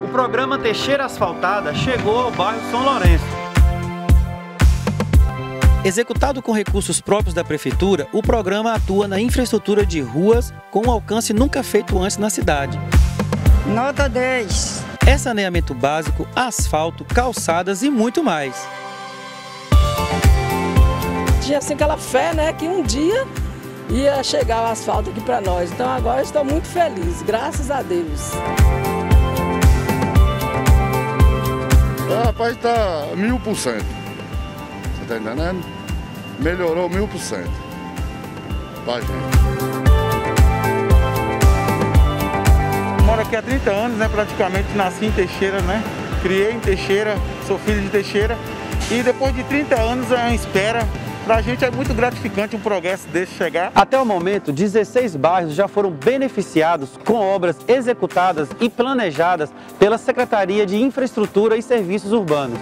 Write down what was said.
O programa Teixeira Asfaltada chegou ao bairro São Lourenço. Executado com recursos próprios da Prefeitura, o programa atua na infraestrutura de ruas com um alcance nunca feito antes na cidade. Nota 10. É saneamento básico, asfalto, calçadas e muito mais. Tinha assim aquela fé, né, que um dia ia chegar o asfalto aqui para nós. Então agora eu estou muito feliz, graças a Deus. Rapaz, tá mil por cento. Você tá entendendo? Melhorou mil por cento. Pra gente. Moro aqui há 30 anos, né? Praticamente nasci em Teixeira, né? Criei em Teixeira, sou filho de Teixeira. E depois de 30 anos é uma espera. Pra gente é muito gratificante um progresso desse chegar. Até o momento, 16 bairros já foram beneficiados com obras executadas e planejadas pela Secretaria de Infraestrutura e Serviços Urbanos.